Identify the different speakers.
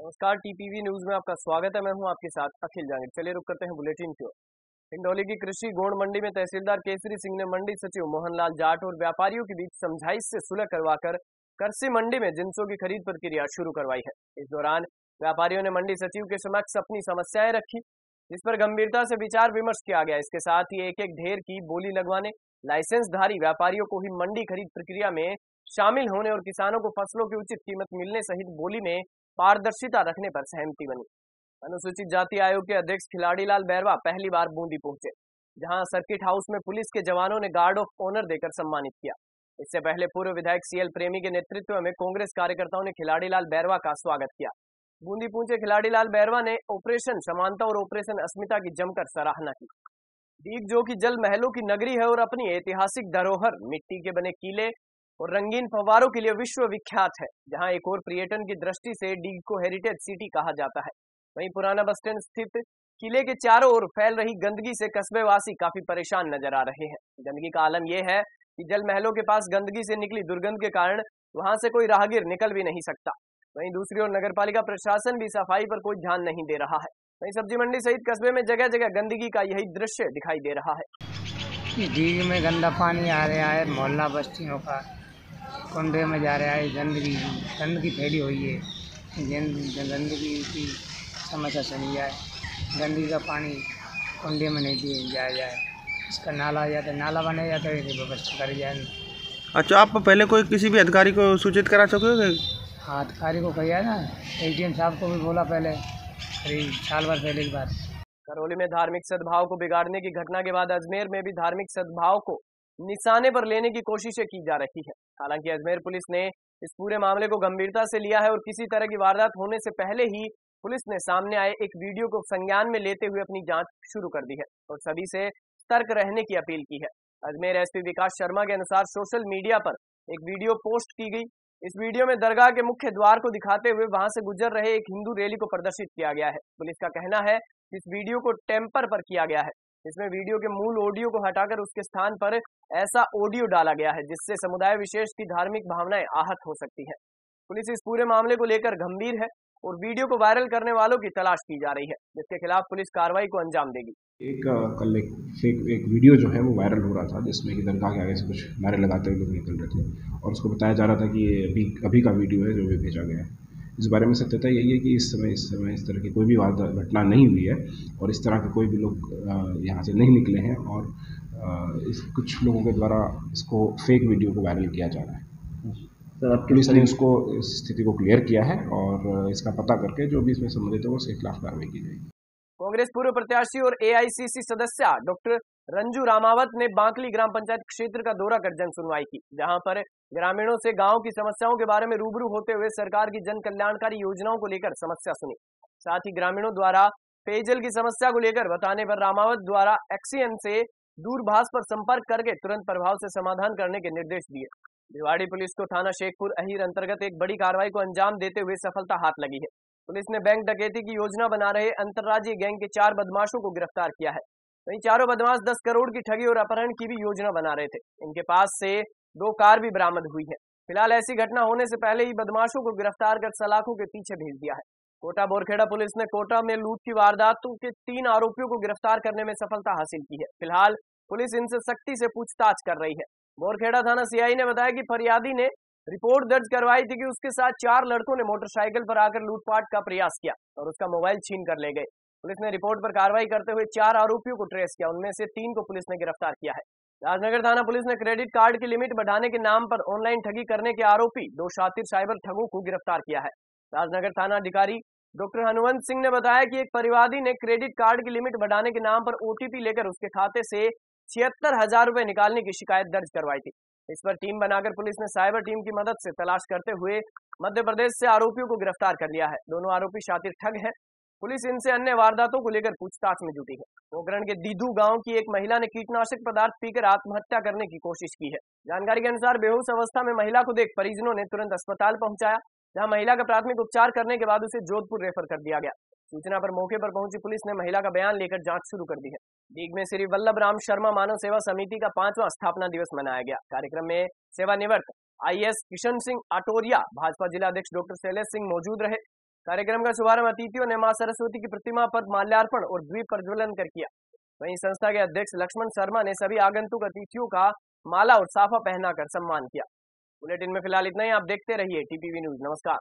Speaker 1: नमस्कार, TPV news में आपका स्वागत है। मैं हूँ आपके साथ अखिल जांगिर चलिए रुक करते हैं बुलेटिन की ओर। हिंडौली की कृषि गोड़ मंडी में तहसीलदार केसरी सिंह ने मंडी सचिव मोहनलाल जाट और व्यापारियों के बीच समझाइश से सुलह करवाकर करसी मंडी में जिनसों की खरीद प्रक्रिया शुरू करवाई है। इस दौरान व्यापारियों ने मंडी सचिव के समक्ष अपनी समस्याएँ रखी, जिस पर गंभीरता से विचार विमर्श किया गया। इसके साथ ही एक एक ढेर की बोली लगवाने, लाइसेंसधारी व्यापारियों को ही मंडी खरीद प्रक्रिया में शामिल होने और किसानों को फ़सलों की उचित कीमत मिलने सहित बोली में पारदर्शिता रखने पर सहमति बनी। अनुसूचित जाति आयोग के अध्यक्ष खिलाड़ी लाल बैरवा पहली बार बूंदी पहुँचे, जहाँ सर्किट हाउस में पुलिस के जवानों ने गार्ड ऑफ़ ऑनर देकर सम्मानित किया। इससे पहले पूर्व विधायक सीएल प्रेमी के नेतृत्व में कांग्रेस कार्यकर्ताओं ने खिलाड़ी लाल बैरवा का स्वागत किया। बूंदी पहुँचे खिलाड़ी लाल बैरवा ने ऑपरेशन समानता और ऑपरेशन अस्मिता की जमकर सराहना की। दीग जो की जल महलों की नगरी है और अपनी ऐतिहासिक धरोहर मिट्टी के बने किले और रंगीन फवारों के लिए विश्व विख्यात है, जहाँ एक और पर्यटन की दृष्टि से डीग को हेरिटेज सिटी कहा जाता है। वहीं पुराना बस स्टैंड स्थित किले के चारों ओर फैल रही गंदगी से कस्बे वासी काफ़ी परेशान नज़र आ रहे हैं। गंदगी का आलम यह है कि जल महलों के पास गंदगी से निकली दुर्गंध के कारण वहाँ से कोई राहगीर निकल भी नहीं सकता। वहीं दूसरी ओर नगर पालिका प्रशासन भी सफ़ाई पर कोई ध्यान नहीं दे रहा है। वहीं सब्ज़ी मंडी सहित कस्बे में जगह जगह गंदगी का यही दृश्य दिखाई दे रहा है।
Speaker 2: डीग में गंदा पानी आ रहा है, मोहल्ला बस्तियों का। कुंडे में जा रहा है? गंदगी गंदगी फैली हुई है। गंदगी की समस्या चली जाए गंदगी का पानी कुंडे में नहीं दिया जाया जाए। इसका नाला या तो नाला बने या तो व्यवस्था करी जाए।
Speaker 3: अच्छा आप पहले कोई किसी भी अधिकारी को सूचित करा चुके हो
Speaker 2: हाँ अधिकारी को कहिए ना। एडीएम साहब को भी बोला पहले। करीब साल भर पहले की बात।
Speaker 1: करौली में धार्मिक सद्भाव को बिगाड़ने की घटना के बाद अजमेर में भी धार्मिक सद्भाव को निशाने पर लेने की कोशिशें की जा रही है। हालाँकि अजमेर पुलिस ने इस पूरे मामले को गंभीरता से लिया है और किसी तरह की वारदात होने से पहले ही पुलिस ने सामने आए एक वीडियो को संज्ञान में लेते हुए अपनी जाँच शुरू कर दी है और सभी से सतर्क रहने की अपील की है। अजमेर एसपी विकास शर्मा के अनुसार सोशल मीडिया पर एक वीडियो पोस्ट की गई। इस वीडियो में दरगाह के मुख्य द्वार को दिखाते हुए वहाँ से गुजर रहे एक हिंदू रैली को प्रदर्शित किया गया है। पुलिस का कहना है इस वीडियो को टेम्पर पर किया गया है। इसमें वीडियो के मूल ऑडियो को हटाकर उसके स्थान पर ऐसा ऑडियो डाला गया है, जिससे समुदाय विशेष की धार्मिक भावनाएँ आहत हो सकती है। पुलिस इस पूरे मामले को लेकर गंभीर है और वीडियो को वायरल करने वालों की तलाश की जा रही है, जिसके खिलाफ पुलिस कार्रवाई को अंजाम देगी।
Speaker 4: एक कल एक फेक एक वीडियो जो है वो वायरल हो रहा था, जिसमें कि दरगाह के आगे से कुछ नारे लगाते हुए लोग निकल रहे थे और उसको बताया जा रहा था कि ये अभी अभी का वीडियो है जो भी भेजा गया है। इस बारे में सत्यता यही है कि इस समय इस समय इस तरह की कोई भी घटना नहीं हुई है और इस तरह के कोई भी लोग यहाँ से नहीं निकले हैं और इस कुछ लोगों के द्वारा इसको फेक वीडियो को वायरल किया जा रहा है। पुलिस ने उसको इस स्थिति को क्लियर किया है और इसका पता करके जो भी इसमें संबंधित है उसके खिलाफ कार्रवाई की जाएगी।
Speaker 1: कांग्रेस पूर्व प्रत्याशी और एआईसीसी सदस्य डॉक्टर रंजू रामावत ने बांकली ग्राम पंचायत क्षेत्र का दौरा कर जन सुनवाई की, जहाँ पर ग्रामीणों से गाँव की समस्याओं के बारे में रूबरू होते हुए सरकार की जन कल्याणकारी योजनाओं को लेकर समस्या सुनी। साथ ही ग्रामीणों द्वारा पेयजल की समस्या को लेकर बताने पर रामावत द्वारा एक्सीएन से दूरभाष पर संपर्क करके तुरंत प्रभाव से समाधान करने के निर्देश दिए। भिवाड़ी पुलिस को थाना शेखपुर अहीर अंतर्गत एक बड़ी कार्रवाई को अंजाम देते हुए सफलता हाथ लगी है। पुलिस ने बैंक डकैती की योजना बना रहे अंतर्राज्यीय गैंग के चार बदमाशों को गिरफ़्तार किया है। वहीं चारों बदमाश दस करोड़ की ठगी और अपहरण की भी योजना बना रहे थे। इनके पास से दो कार भी बरामद हुई है। फ़िलहाल ऐसी घटना होने से पहले ही बदमाशों को गिरफ़्तार कर सलाखों के पीछे भेज दिया है। कोटा बोरखेड़ा पुलिस ने कोटा में लूट की वारदातों के तीन आरोपियों को गिरफ़्तार करने में सफलता हासिल की है। फ़िलहाल पुलिस इनसे सख्ती से पूछताछ कर रही है। बोरखेड़ा थाना सीआई ने बताया कि फरियादी ने रिपोर्ट दर्ज करवाई थी कि उसके साथ चार लड़कों ने मोटरसाइकिल पर आकर लूटपाट का प्रयास किया और उसका मोबाइल छीन कर ले गए। पुलिस ने रिपोर्ट पर कार्रवाई करते हुए चार आरोपियों को ट्रेस किया। उनमें से तीन को पुलिस ने गिरफ़्तार किया है। राजनगर थाना पुलिस ने क्रेडिट कार्ड की लिमिट बढ़ाने के नाम पर ऑनलाइन ठगी करने के आरोपी दो शातिर साइबर ठगों को गिरफ़्तार किया है। राजनगर थाना अधिकारी डॉक्टर हनुवंत सिंह ने बताया कि एक परिवादी ने क्रेडिट कार्ड की लिमिट बढ़ाने के नाम पर ओटीपी लेकर उसके खाते से छिहत्तर हज़ार रुपए निकालने की शिकायत दर्ज करवाई थी। इस पर टीम बनाकर पुलिस ने साइबर टीम की मदद से तलाश करते हुए मध्य प्रदेश से आरोपियों को गिरफ़्तार कर लिया है। दोनों आरोपी शातिर ठग है। पुलिस इनसे अन्य वारदातों को लेकर पूछताछ में जुटी है। पोखरण के दीदू गाँव की एक महिला ने कीटनाशक पदार्थ पीकर आत्महत्या करने की कोशिश की है। जानकारी के अनुसार बेहोश अवस्था में महिला को देख परिजनों ने तुरंत अस्पताल पहुँचाया, जहाँ महिला का प्राथमिक उपचार करने के बाद उसे जोधपुर रेफर कर दिया गया। सूचना पर मौके पर पहुँची पुलिस ने महिला का बयान लेकर जाँच शुरू कर दी है। दीग में श्री वल्लभ राम शर्मा मानव सेवा समिति का पांचवा स्थापना दिवस मनाया गया। कार्यक्रम में सेवानिवृत्त आईएएस किशन सिंह आटोरिया भाजपा जिला अध्यक्ष डॉक्टर शैलेश सिंह मौजूद रहे। कार्यक्रम का शुभारंभ अतिथियों ने माँ सरस्वती की प्रतिमा पर माल्यार्पण और द्वीप प्रज्वलन कर किया। वहीं संस्था के अध्यक्ष लक्ष्मण शर्मा ने सभी आगंतुक अतिथियों का माला और साफा पहनाकर सम्मान किया। बुलेटिन में फ़िलहाल इतना ही, आप देखते रहिए टीपीवी न्यूज़। नमस्कार।